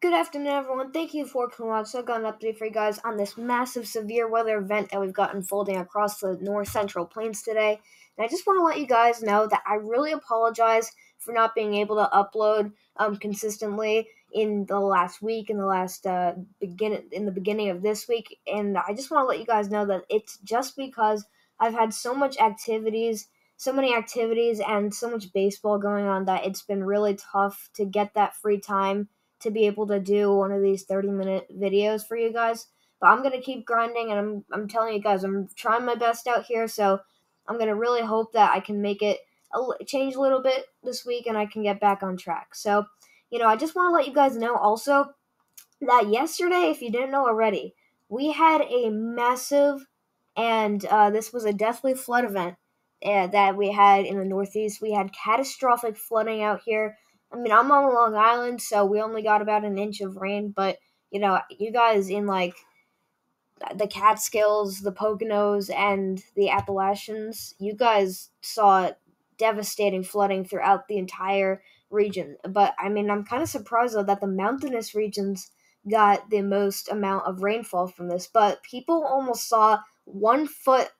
Good afternoon, everyone. Thank you for coming on. So, I got an update for you guys on this massive severe weather event that we've got unfolding across the north central plains today. And I just want to let you guys know that I really apologize for not being able to upload um, consistently in the last week, in the last uh, begin in the beginning of this week. And I just want to let you guys know that it's just because I've had so much activities so many activities and so much baseball going on that it's been really tough to get that free time to be able to do one of these 30 minute videos for you guys. But I'm to keep grinding and I'm, I'm telling you guys, I'm trying my best out here. So I'm to really hope that I can make it a, change a little bit this week and I can get back on track. So, you know, I just want to let you guys know also that yesterday, if you didn't know already, we had a massive and uh, this was a deathly flood event uh, that we had in the Northeast. We had catastrophic flooding out here I mean, I'm on Long Island, so we only got about an inch of rain, but you know, you guys in like the Catskills, the Poconos, and the Appalachians, you guys saw devastating flooding throughout the entire region. But I mean, I'm kind of surprised though that the mountainous regions got the most amount of rainfall from this, but people almost saw one foot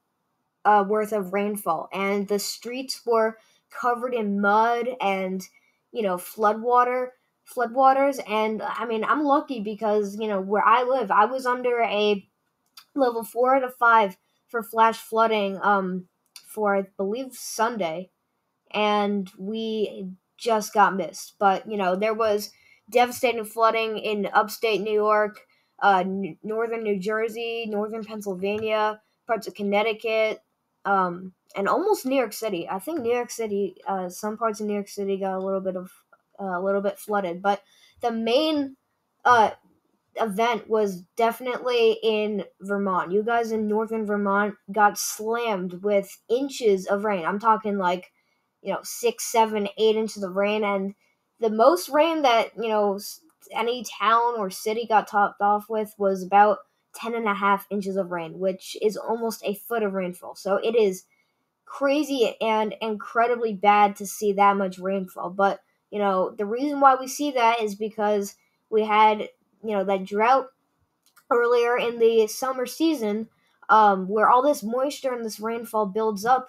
uh, worth of rainfall, and the streets were covered in mud and you know, floodwater floodwaters and I mean I'm lucky because, you know, where I live, I was under a level 4 out of 5 for flash flooding um for I believe Sunday and we just got missed. But, you know, there was devastating flooding in upstate New York, uh, northern New Jersey, northern Pennsylvania, parts of Connecticut, um, and almost New York City. I think New York City, uh, some parts of New York City got a little bit of uh, a little bit flooded, but the main uh, event was definitely in Vermont. You guys in northern Vermont got slammed with inches of rain. I'm talking like you know six, seven, eight inches of rain, and the most rain that you know any town or city got topped off with was about 10 and a half inches of rain, which is almost a foot of rainfall. So it is crazy and incredibly bad to see that much rainfall. But, you know, the reason why we see that is because we had, you know, that drought earlier in the summer season um, where all this moisture and this rainfall builds up.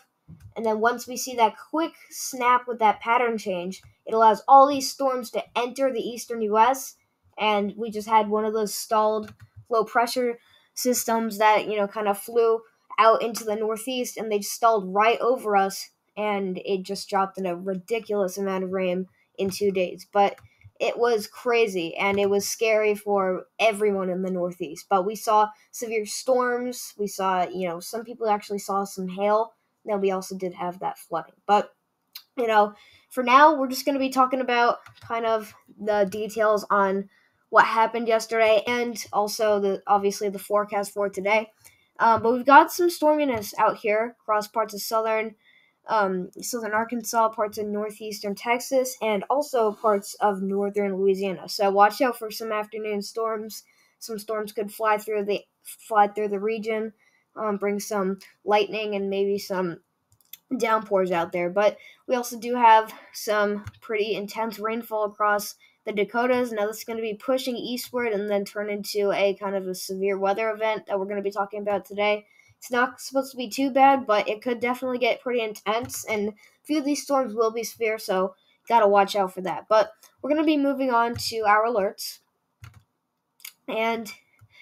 And then once we see that quick snap with that pattern change, it allows all these storms to enter the eastern U.S. And we just had one of those stalled low pressure systems that you know kind of flew out into the northeast and they stalled right over us and it just dropped in a ridiculous amount of rain in two days. But it was crazy and it was scary for everyone in the northeast. But we saw severe storms. We saw you know some people actually saw some hail. Then we also did have that flooding. But you know for now we're just going to be talking about kind of the details on what happened yesterday and also the obviously the forecast for today. Um, but we've got some storminess out here across parts of southern um, southern Arkansas, parts of northeastern Texas, and also parts of northern Louisiana. So watch out for some afternoon storms. Some storms could fly through the fly through the region, um, bring some lightning and maybe some downpours out there. But we also do have some pretty intense rainfall across the Dakotas. Now, this is going to be pushing eastward and then turn into a kind of a severe weather event that we're going to be talking about today. It's not supposed to be too bad, but it could definitely get pretty intense, and a few of these storms will be severe, so gotta watch out for that. But we're going to be moving on to our alerts. And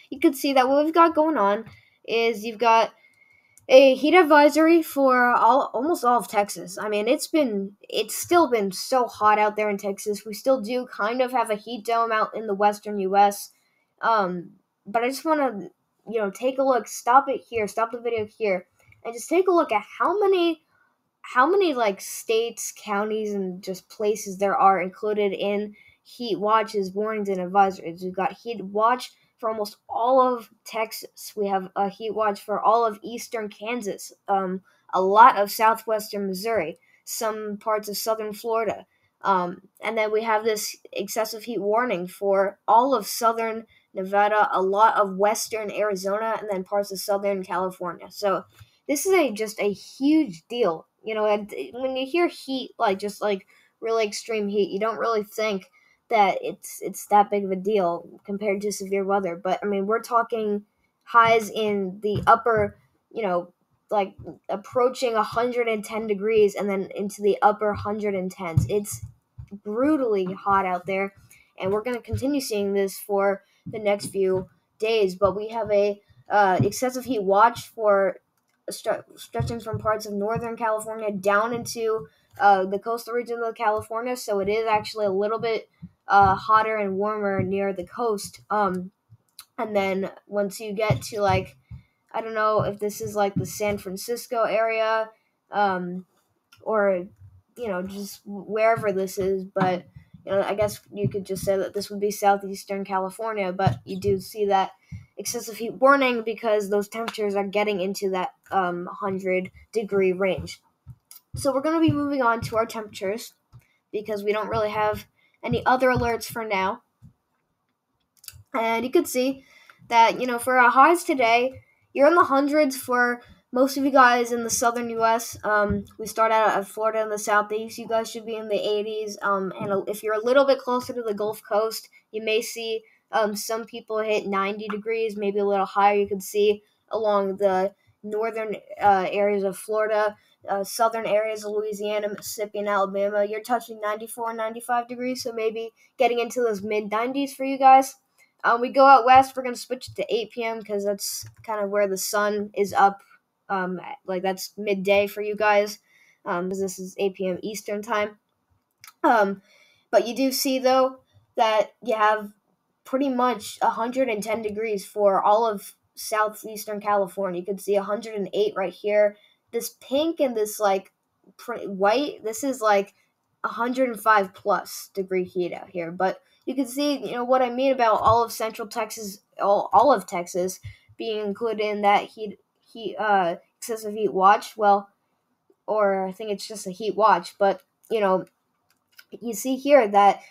you can see that what we've got going on is you've got a heat advisory for all almost all of Texas. I mean, it's been it's still been so hot out there in Texas. We still do kind of have a heat dome out in the western US. Um, but I just want to you know take a look, stop it here, stop the video here, and just take a look at how many how many like states, counties, and just places there are included in heat watches, warnings, and advisories. We've got heat watch for almost all of Texas. We have a heat watch for all of eastern Kansas, um, a lot of southwestern Missouri, some parts of southern Florida. Um, and then we have this excessive heat warning for all of southern Nevada, a lot of western Arizona, and then parts of southern California. So this is a just a huge deal. You know, and when you hear heat, like just like really extreme heat, you don't really think that it's it's that big of a deal compared to severe weather. But I mean, we're talking highs in the upper, you know, like approaching 110 degrees and then into the upper 110s. It's brutally hot out there, and we're going to continue seeing this for the next few days. But we have a uh, excessive heat watch for stretching from parts of northern California down into uh, the coastal region of California. So it is actually a little bit uh, hotter and warmer near the coast. Um, and then once you get to like, I don't know if this is like the San Francisco area, um, or you know just wherever this is, but you know I guess you could just say that this would be southeastern California. But you do see that excessive heat warning because those temperatures are getting into that um, 100 degree range. So we're going to be moving on to our temperatures because we don't really have any other alerts for now. And you can see that, you know, for our highs today, you're in the hundreds for most of you guys in the southern U.S. Um, we start out at Florida in the southeast. You guys should be in the 80s. Um, and if you're a little bit closer to the Gulf Coast, you may see um, some people hit 90 degrees, maybe a little higher. You can see along the northern uh, areas of Florida, uh, southern areas of Louisiana, Mississippi, and Alabama, you're touching 94, 95 degrees. So maybe getting into those mid 90s for you guys. Um, we go out west. We're gonna switch it to 8 p.m. because that's kind of where the sun is up. Um, like that's midday for you guys. Um, because this is 8 p.m. Eastern time. Um, but you do see though that you have pretty much 110 degrees for all of southeastern California. You can see 108 right here. This pink and this like white, this is like 105 plus degree heat out here. But you can see, you know, what I mean about all of Central Texas, all, all of Texas being included in that heat, heat, uh, excessive heat watch. Well, or I think it's just a heat watch, but you know, you see here that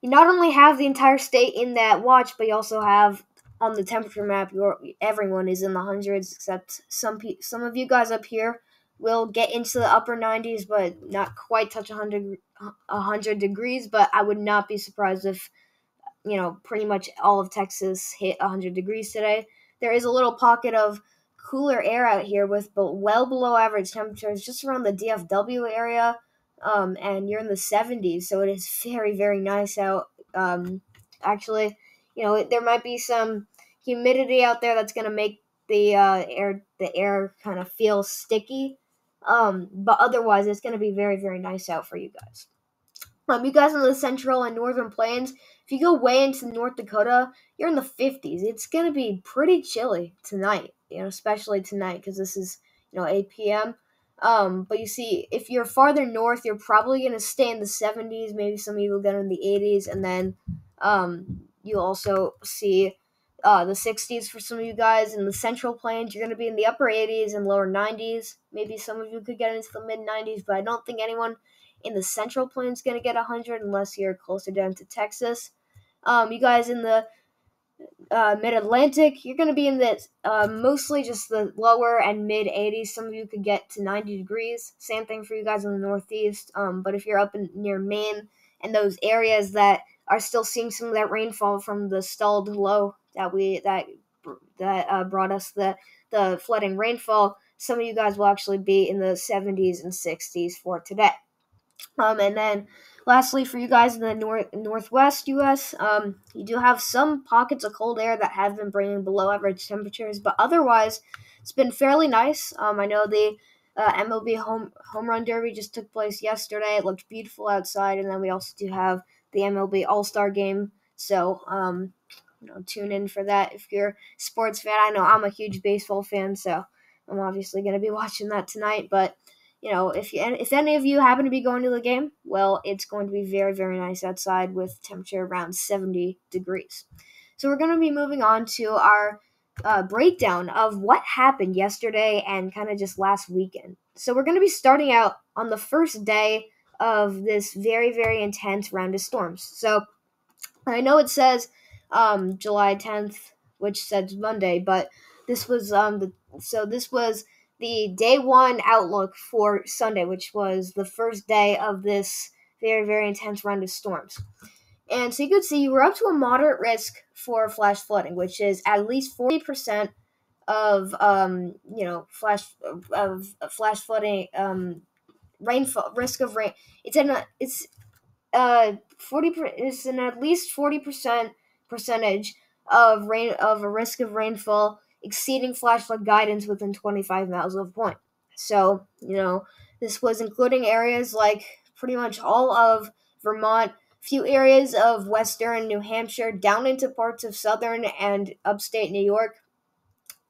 you not only have the entire state in that watch, but you also have on the temperature map, everyone is in the hundreds except some pe- some of you guys up here will get into the upper 90s, but not quite touch 100 100 degrees. But I would not be surprised if you know pretty much all of Texas hit 100 degrees today. There is a little pocket of cooler air out here with well below average temperatures just around the DFW area. Um, and you're in the 70s, so it is very, very nice out. Um, actually, you know, there might be some humidity out there that's going to make the uh, air the air kind of feel sticky. Um, but otherwise, it's going to be very very nice out for you guys. Um, you guys in the central and northern plains, if you go way into North Dakota, you're in the 50s. It's going to be pretty chilly tonight, you know, especially tonight because this is you know 8 p.m. Um, but you see, if you're farther north, you're probably going to stay in the 70s. Maybe some of you will get in the 80s, and then um, you also see uh, the 60s for some of you guys. In the central plains, you're going to be in the upper 80s and lower 90s. Maybe some of you could get into the mid 90s, but I don't think anyone in the central plains is going to get 100 unless you're closer down to Texas. Um, you guys in the uh, mid Atlantic, you're going to be in the uh, mostly just the lower and mid 80s. Some of you could get to 90 degrees. Same thing for you guys in the Northeast. Um, but if you're up in near Maine and those areas that are still seeing some of that rainfall from the stalled low that we that that uh, brought us the the flooding rainfall. Some of you guys will actually be in the 70s and 60s for today. Um, and then lastly, for you guys in the north northwest U.S., um, you do have some pockets of cold air that have been bringing below average temperatures, but otherwise, it's been fairly nice. Um, I know the uh, MLB home home run derby just took place yesterday. It looked beautiful outside, and then we also do have the MLB All Star Game. So, um, you know, tune in for that if you're a sports fan. I know I'm a huge baseball fan, so I'm obviously going to be watching that tonight. But you know, if you, if any of you happen to be going to the game, well, it's going to be very very nice outside with temperature around 70 degrees. So we're going to be moving on to our uh, breakdown of what happened yesterday and kind of just last weekend. So we're going to be starting out on the first day of this very, very intense round of storms. So I know it says um, July 10th, which says Monday, but this was um the so this was the day one outlook for Sunday, which was the first day of this very, very intense round of storms. And so you could see we're up to a moderate risk for flash flooding, which is at least 40% of, um, you know, flash, of, of flash flooding, um, rainfall, risk of rain. It's in a, it's, uh, 40, it's an at least 40% percentage of rain, of a risk of rainfall exceeding flash flood guidance within 25 miles of point. So, you know, this was including areas like pretty much all of Vermont, few areas of western New Hampshire, down into parts of southern and upstate New York.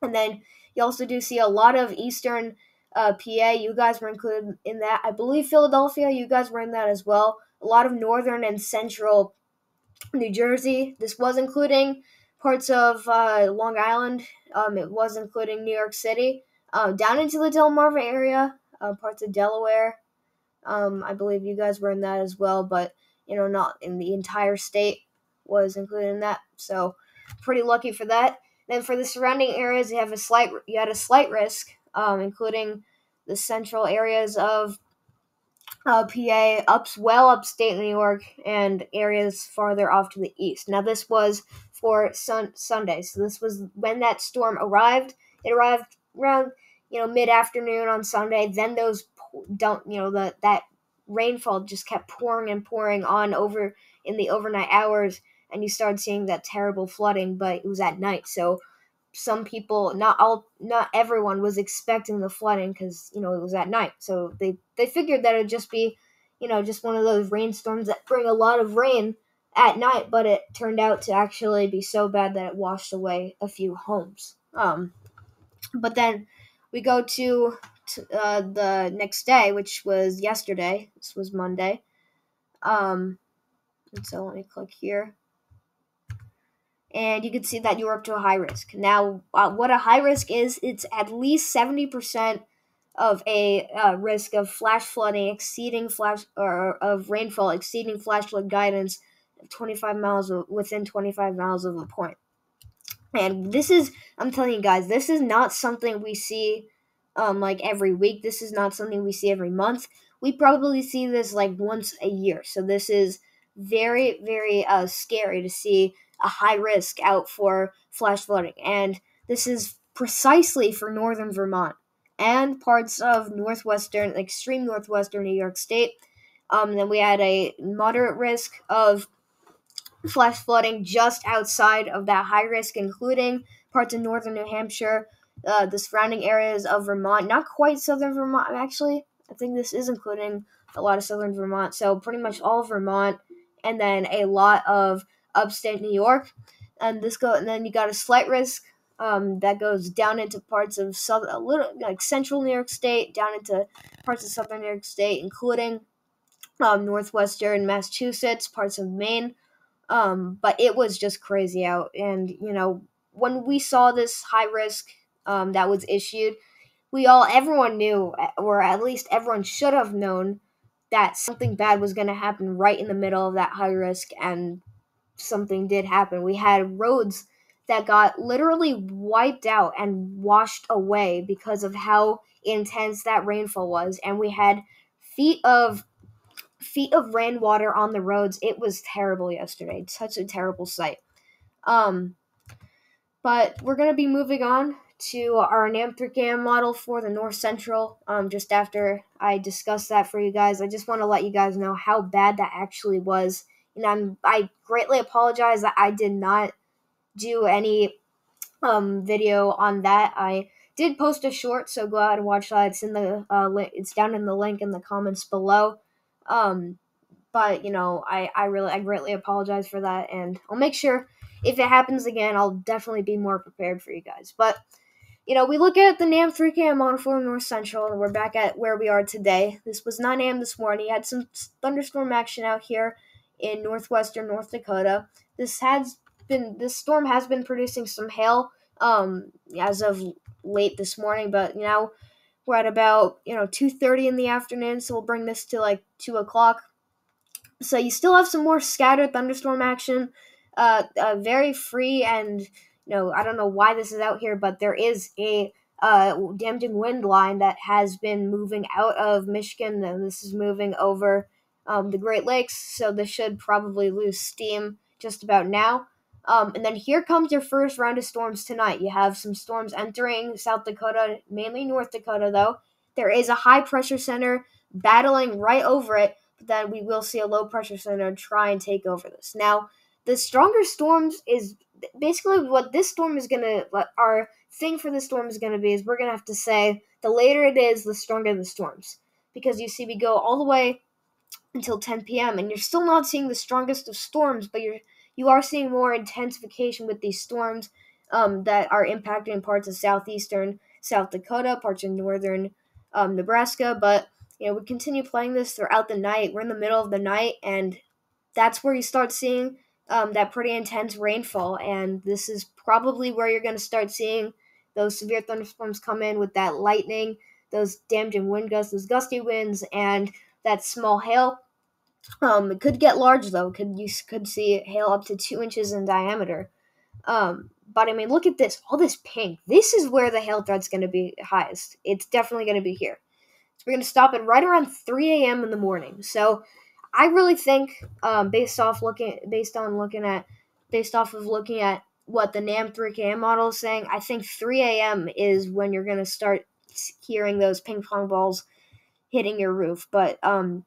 And then you also do see a lot of eastern uh, PA. You guys were included in that. I believe Philadelphia, you guys were in that as well. A lot of northern and central New Jersey. This was including parts of uh, Long Island. Um, it was including New York City. Uh, down into the Delmarva area, uh, parts of Delaware. Um, I believe you guys were in that as well, but you know, not in the entire state was included in that. So pretty lucky for that. Then for the surrounding areas, you have a slight you had a slight risk, um, including the central areas of uh, PA, ups well upstate New York, and areas farther off to the east. Now this was for sun- Sunday, so this was when that storm arrived. It arrived around you know mid afternoon on Sunday. Then those don't you know the that rainfall just kept pouring and pouring on over in the overnight hours, and you started seeing that terrible flooding. But it was at night, so some people, not all, not everyone, was expecting the flooding because you know it was at night. So they they figured that it'd just be, you know, just one of those rainstorms that bring a lot of rain at night. But it turned out to actually be so bad that it washed away a few homes. Um, but then we go to, to uh, the next day, which was yesterday. This was Monday. Um, and so let me click here. And you can see that you're up to a high risk. Now, uh, what a high risk is, it's at least 70% of a uh, risk of flash flooding exceeding flash or of rainfall exceeding flash flood guidance of 25 miles within 25 miles of a point. And this is, I'm telling you guys, this is not something we see um, like every week. This is not something we see every month. We probably see this like once a year. So this is very, very uh, scary to see a high risk out for flash flooding. And this is precisely for northern Vermont and parts of northwestern, extreme northwestern New York State. Um, then we had a moderate risk of flash flooding just outside of that high risk, including parts of northern New Hampshire, uh, the surrounding areas of Vermont, not quite southern Vermont, actually. I think this is including a lot of southern Vermont. So, pretty much all Vermont, and then a lot of upstate New York. And this go, and then you got a slight risk um, that goes down into parts of southern, a little like central New York State, down into parts of southern New York State, including um, northwestern Massachusetts, parts of Maine, um, but it was just crazy out. And, you know, when we saw this high risk um, that was issued, we all, everyone knew, or at least everyone should have known, that something bad was going to happen right in the middle of that high risk. And something did happen. We had roads that got literally wiped out and washed away because of how intense that rainfall was. And we had feet of feet of rainwater on the roads. It was terrible yesterday. Such a terrible sight. Um, but we're gonna be moving on to our NAM 3KM model for the North Central. Um, just after I discuss that for you guys, I just want to let you guys know how bad that actually was. And I'm I greatly apologize that I did not do any um, video on that. I did post a short, so go out and watch that. It's in the uh, it's down in the link in the comments below. Um, but you know, I I really I greatly apologize for that, and I'll make sure if it happens again, I'll definitely be more prepared for you guys. But you know, we look at the NAM 3KM on for North Central, and we're back at where we are today. This was 9 a.m. this morning. You had some thunderstorm action out here in northwestern North Dakota. This has been this storm has been producing some hail um, as of late this morning, but you know we're at about you know 2.30 in the afternoon so we'll bring this to like 2 o'clock so you still have some more scattered thunderstorm action uh, uh, very free and know i don't know why this is out here but there is a uh, damaging wind line that has been moving out of michigan and this is moving over um, the Great Lakes, so this should probably lose steam just about now. Um, and then here comes your first round of storms tonight. You have some storms entering South Dakota, mainly North Dakota, though. There is a high pressure center battling right over it, but then we will see a low pressure center try and take over this. Now, the stronger storms is basically what this storm is gonna, what our thing for the storm is gonna be is we're gonna have to say the later it is, the stronger the storms. Because you see, we go all the way until 10 p.m. and you're still not seeing the strongest of storms, but you're you are seeing more intensification with these storms um, that are impacting parts of southeastern South Dakota, parts of northern um, Nebraska. But you know, we continue playing this throughout the night. We're in the middle of the night, and that's where you start seeing um, that pretty intense rainfall. And this is probably where you're going to start seeing those severe thunderstorms come in with that lightning, those damaging wind gusts, those gusty winds, and that small hail. Um, it could get large though. Could you could see hail up to two inches in diameter. Um, but I mean, look at this. All this pink. This is where the hail threat's going to be highest. It's definitely going to be here. So we're going to stop it right around 3 a.m. in the morning. So I really think, um, based off looking, based on looking at, based off of looking at what the NAM 3KM model is saying, I think 3 a.m. is when you're going to start hearing those ping pong balls hitting your roof. But um,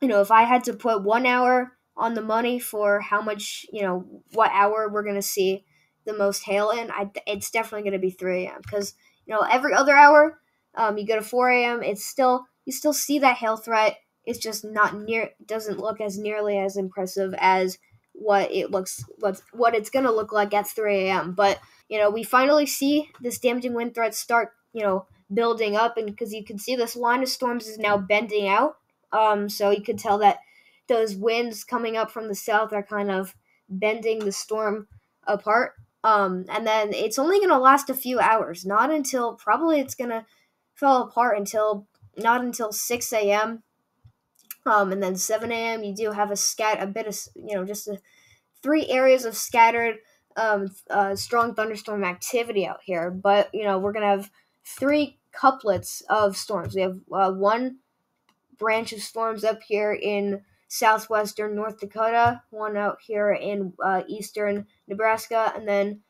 you know, if I had to put one hour on the money for how much, you know, what hour we're going to see the most hail in, I, it's definitely going to be 3 a.m. Because, you know, every other hour, um, you go to 4 a.m., it's still, you still see that hail threat. It's just not near, doesn't look as nearly as impressive as what it looks, what's, what it's to look like at 3 a.m. But, you know, we finally see this damaging wind threat start, you know, building up. And because you can see this line of storms is now bending out um, so you could tell that those winds coming up from the south are kind of bending the storm apart. Um, and then it's only to last a few hours, not until probably it's to fall apart until not until 6 a.m. Um, and then 7 a.m. you do have a scat a bit of you know just a, three areas of scattered um, uh, strong thunderstorm activity out here. But you know we're gonna have three couplets of storms. We have uh, one branch of storms up here in southwestern North Dakota, one out here in uh, eastern Nebraska, and then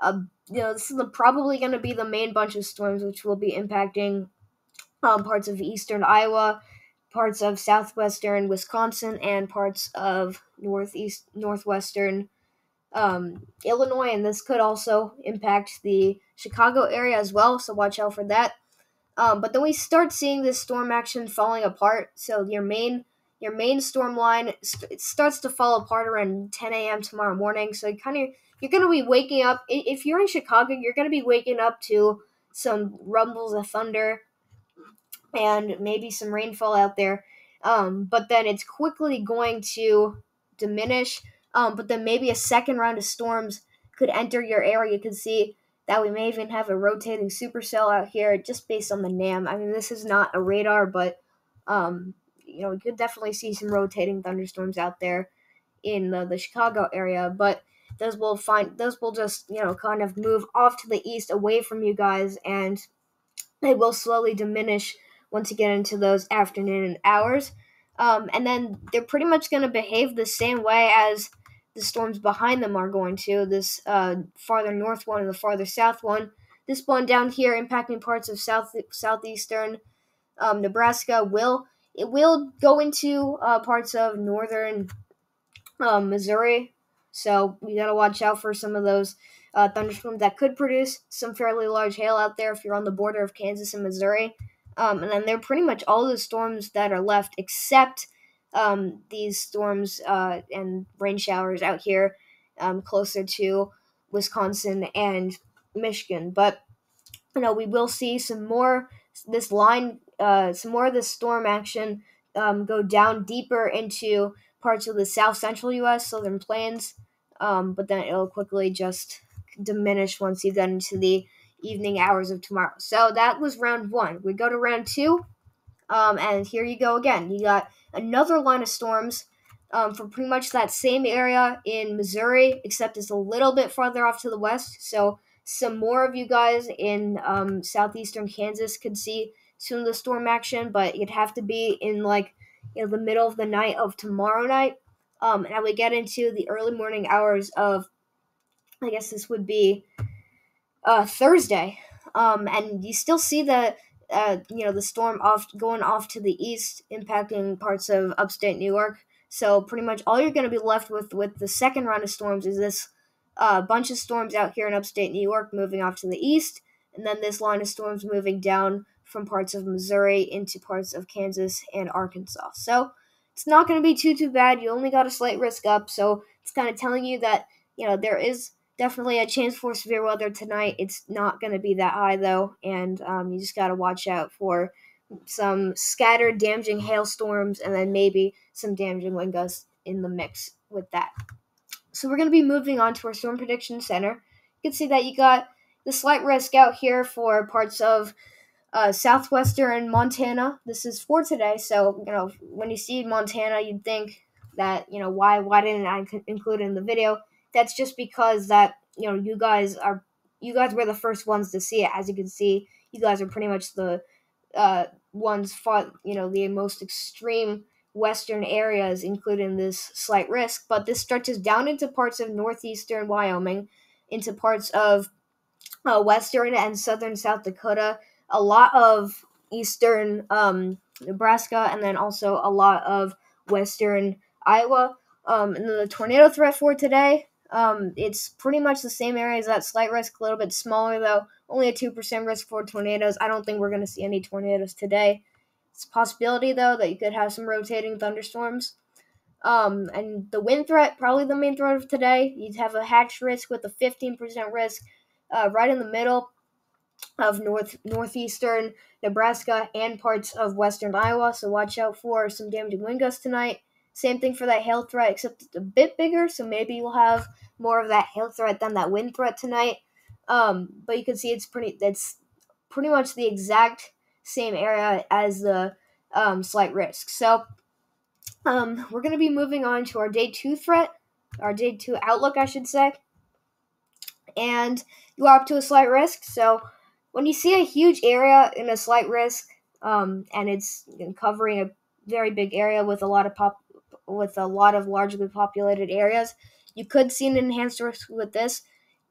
uh, you know this is probably going to be the main bunch of storms which will be impacting um, parts of eastern Iowa, parts of southwestern Wisconsin, and parts of northeast northwestern um, Illinois, and this could also impact the Chicago area as well. So watch out for that. Um, but then we start seeing this storm action falling apart. So your main your main storm line st- starts to fall apart around 10 a.m. tomorrow morning. So kind of you're gonna be waking up. If you're in Chicago, you're gonna be waking up to some rumbles of thunder and maybe some rainfall out there. Um, but then it's quickly going to diminish. Um, but then maybe a second round of storms could enter your area. You can see that we may even have a rotating supercell out here just based on the NAM. I mean, this is not a radar, but um, you know, we could definitely see some rotating thunderstorms out there in the, the Chicago area, but those will find those will just you know kind of move off to the east away from you guys, and they will slowly diminish once you get into those afternoon hours. Um, and then they're pretty much going to behave the same way as the storms behind them are going to. This uh, farther north one and the farther south one. This one down here impacting parts of south southeastern um, Nebraska will it will go into uh, parts of northern um, Missouri. So we gotta watch out for some of those uh, thunderstorms that could produce some fairly large hail out there if you're on the border of Kansas and Missouri. Um, and then they're pretty much all the storms that are left except um, these storms uh, and rain showers out here um, closer to Wisconsin and Michigan. But you know, we will see some more this line, uh, some more of this storm action um, go down deeper into parts of the south central U.S. southern plains. Um, but then it'll quickly just diminish once you get into the evening hours of tomorrow. So that was round one. We go to round two. Um, and here you go again. You got another line of storms um, from pretty much that same area in Missouri, except it's a little bit farther off to the west. So some more of you guys in um, southeastern Kansas could see some of the storm action, but you'd have to be in like you know the middle of the night of tomorrow night. Um, and we get into the early morning hours of, I guess this would be uh, Thursday. Um, and you still see the uh, you know the storm off going off to the east, impacting parts of upstate New York. So pretty much all you're going to be left with with the second round of storms is this uh, bunch of storms out here in upstate New York moving off to the east, and then this line of storms moving down from parts of Missouri into parts of Kansas and Arkansas. So it's not going to be too too bad. You only got a slight risk up, so it's kind of telling you that you know there is definitely a chance for severe weather tonight. It's not going to be that high though, and um, you just got to watch out for some scattered damaging hailstorms and then maybe some damaging wind gusts in the mix with that. So we're going to be moving on to our storm prediction center. You can see that you got the slight risk out here for parts of uh, southwestern Montana. This is for today, so you know when you see Montana, you'd think that you know why why didn't I include it in the video? That's just because that you know you guys are you guys were the first ones to see it. As you can see, you guys are pretty much the uh, ones fought you know the most extreme western areas, including this slight risk. But this stretches down into parts of northeastern Wyoming, into parts of uh, western and southern South Dakota, a lot of eastern um, Nebraska, and then also a lot of western Iowa. Um, and then the tornado threat for today um, it's pretty much the same area as that slight risk, a little bit smaller though. Only a 2% risk for tornadoes. I don't think we're going to see any tornadoes today. It's a possibility though that you could have some rotating thunderstorms. Um, and the wind threat, probably the main threat of today. You'd have a hatch risk with a 15% risk uh, right in the middle of north northeastern Nebraska and parts of western Iowa. So watch out for some damaging wind gusts tonight. Same thing for that hail threat, except it's a bit bigger, so maybe you'll have more of that hail threat than that wind threat tonight. Um, but you can see it's pretty. That's pretty much the exact same area as the um, slight risk. So um, we're going to be moving on to our day two threat, our day two outlook, I should say. And you are up to a slight risk. So when you see a huge area in a slight risk, um, and it's covering a very big area with a lot of pop with a lot of largely populated areas. You could see an enhanced risk with this.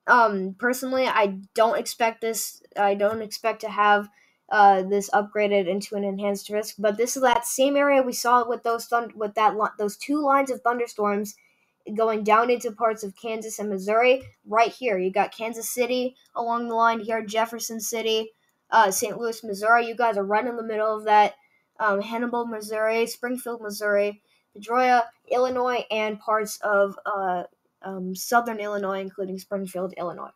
Um, personally, I don't expect this. I don't expect to have uh, this upgraded into an enhanced risk. But this is that same area we saw with those thund- with that those two lines of thunderstorms going down into parts of Kansas and Missouri. Right here, you got Kansas City along the line here, Jefferson City, uh, St. Louis, Missouri. You guys are right in the middle of that. Um, Hannibal, Missouri, Springfield, Missouri. Peoria, Illinois, and parts of uh, um, southern Illinois, including Springfield, Illinois.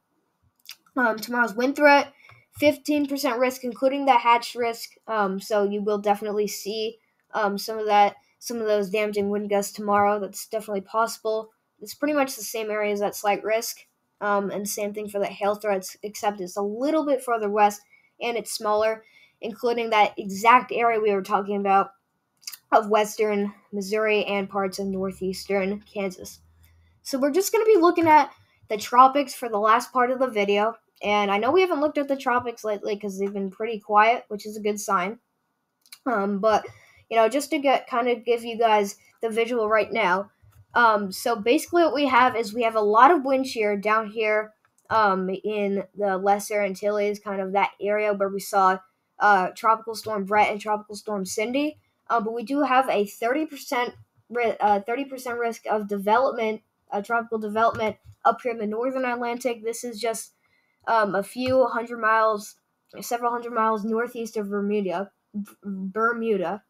Um, tomorrow's wind threat, 15% risk, including that hatch risk. Um, so you will definitely see um, some of that, some of those damaging wind gusts tomorrow. That's definitely possible. It's pretty much the same area as that slight risk. Um, and same thing for the hail threats, except it's a little bit further west and it's smaller, including that exact area we were talking about of western Missouri and parts of northeastern Kansas. So we're just going to be looking at the tropics for the last part of the video. And I know we haven't looked at the tropics lately because they've been pretty quiet, which is a good sign. Um, but you know, just to get kind of give you guys the visual right now. Um, so basically, what we have is we have a lot of wind shear down here um, in the Lesser Antilles, kind of that area where we saw uh, Tropical Storm Bret and Tropical Storm Cindy. Uh, but we do have a 30% uh, 30% risk of development, uh, tropical development up here in the northern Atlantic. This is just um, a few hundred miles, several hundred miles northeast of Bermuda. Bermuda.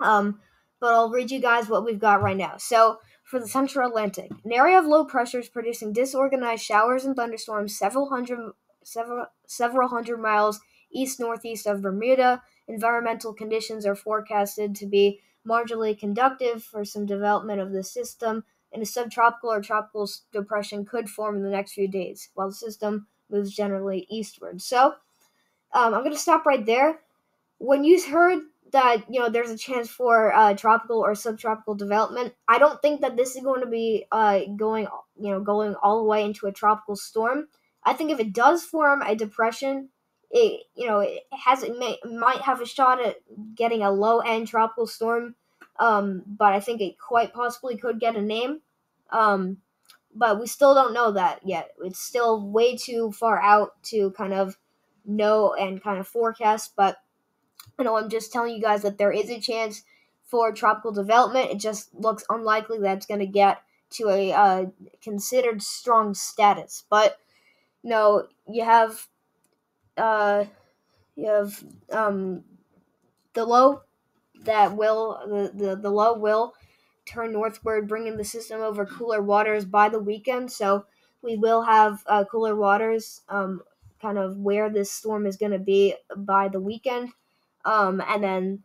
Um, but I'll read you guys what we've got right now. So, for the central Atlantic, an area of low pressure is producing disorganized showers and thunderstorms several hundred, several, several hundred miles east northeast of Bermuda environmental conditions are forecasted to be marginally conductive for some development of the system, and a subtropical or tropical depression could form in the next few days, while the system moves generally eastward. So, um, I'm going to stop right there. When you heard that you know there's a chance for uh, tropical or subtropical development, I don't think that this is going to be uh, going you know going all the way into a tropical storm. I think if it does form a depression, it you know it has it may, might have a shot at getting a low end tropical storm Um, but I think it quite possibly could get a name. Um, but we still don't know that yet. It's still way too far out to kind of know and kind of forecast. But you know, I'm just telling you guys that there is a chance for tropical development. It just looks unlikely that it's going to get to a uh, considered strong status. But you know, you have uh, you have um, the low that will the, the, the low will turn northward, bringing the system over cooler waters by the weekend. So we will have uh, cooler waters, um, kind of where this storm is going to be by the weekend, um, and then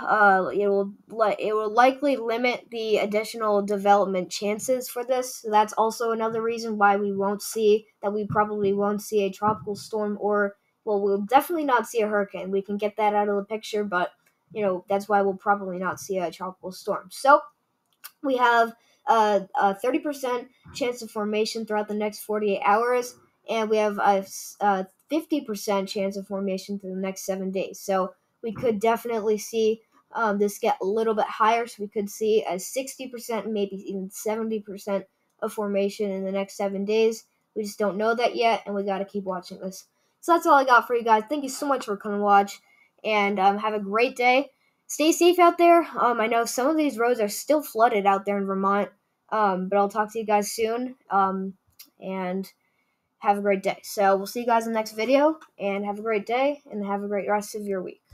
uh, it will li- it will likely limit the additional development chances for this. So that's also another reason why we won't see that we probably won't see a tropical storm or well, we'll definitely not see a hurricane. We can get that out of the picture, but you know, that's why we'll probably not see a tropical storm. So we have a, a 30% chance of formation throughout the next 48 hours, and we have a, a 50% chance of formation through the next seven days. So we could definitely see um, this get a little bit higher. So we could see a 60%, maybe even 70% of formation in the next seven days. We just don't know that yet, and we got to keep watching this. So that's all I got for you guys. Thank you so much for coming to watch and um, have a great day. Stay safe out there. Um, I know some of these roads are still flooded out there in Vermont, um, but I'll talk to you guys soon. Um, and have a great day. So we'll see you guys in the next video, and have a great day, and have a great rest of your week.